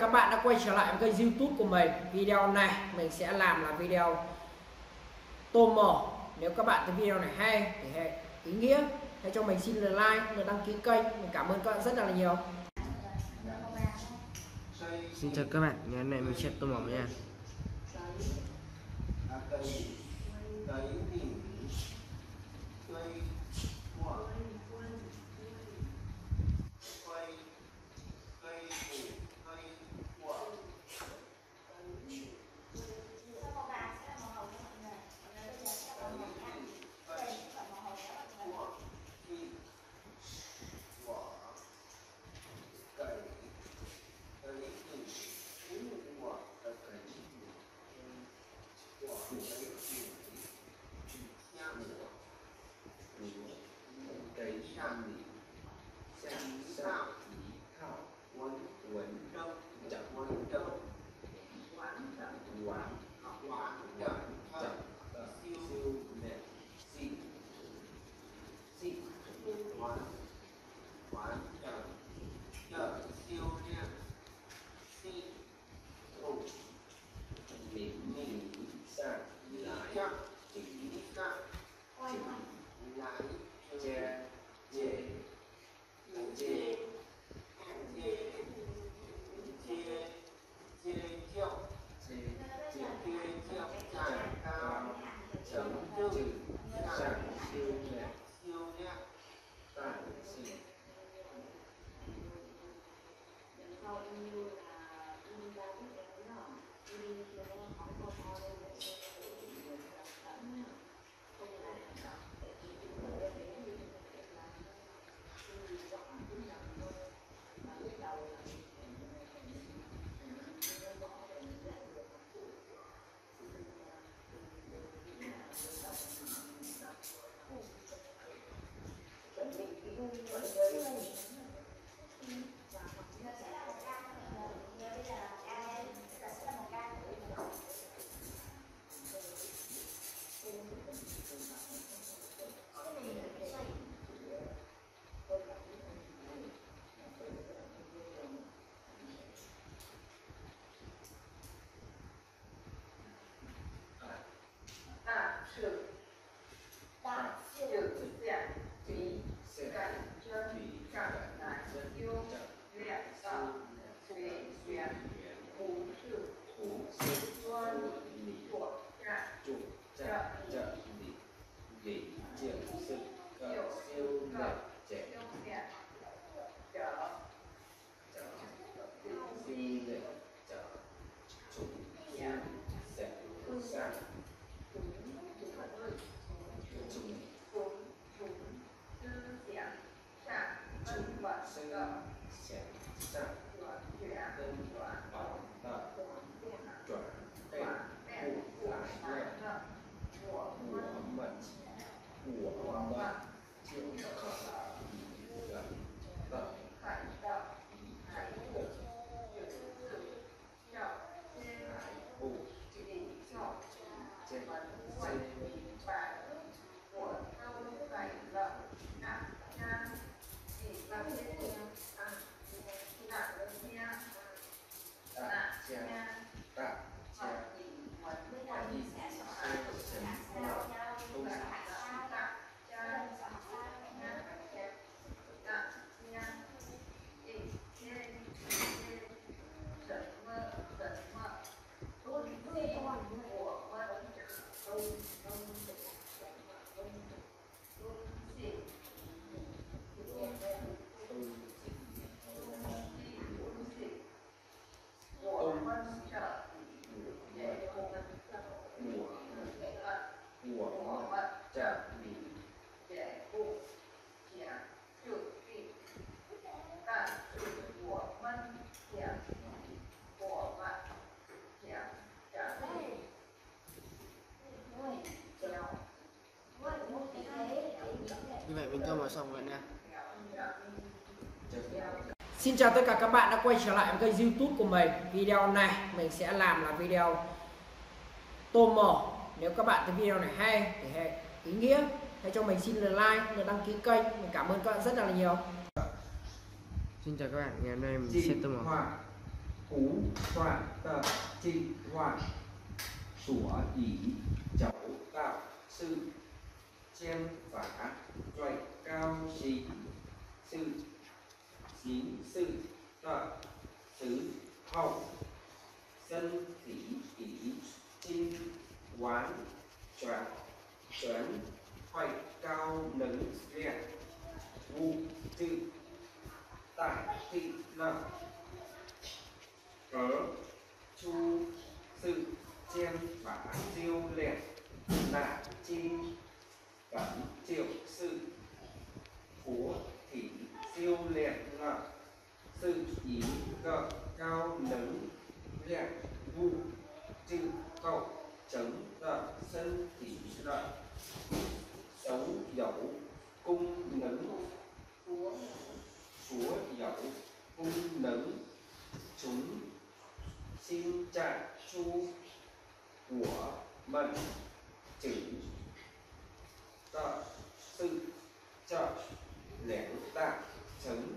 Các bạn đã quay trở lại với kênh youtube của mình. Video này mình sẽ làm là video tô mỏ. Nếu các bạn thấy video này hay thì hãy ý nghĩa. Hãy cho mình xin lượt like, lượt đăng ký kênh. Mình cảm ơn các bạn rất là nhiều. Xin chào các bạn, ngày hôm nay mình sẽ tô mỏ nha gì chỉ khi chiếc trải cao chấm chữ Christ. Như vậy mình tôm vào xong rồi nha. Xin chào tất cả các bạn đã quay trở lại với kênh youtube của mình. Video này mình sẽ làm là video tôm mỏ. Nếu các bạn thấy video này hay thì hãy ý nghĩa. Hãy cho mình xin lượt like lượt đăng ký kênh. Mình cảm ơn các bạn rất là nhiều. Xin chào các bạn ngày hôm nay mình sẽ tôi một cú hỏa tờ trị hỏa sủa ý cháu tạo sự chen vả loại cao xí sư xí sư tờ xứ hậu sân thị ý chinh quán tràng trấn hoạch cao nấn liệt vụ tự tại thị lập. Cớ chu sự chen vả diêu liệt là chi cẩn triệu sự của thị siêu liệt là sự ý cờ cao nấn liệt vụ trừ cậu chấm tờ sân thị lợi dậu cung nữ chúa dậu cung nữ chúng xin trả chu của mình chỉ trợ sự trợ lẻn tạng chứng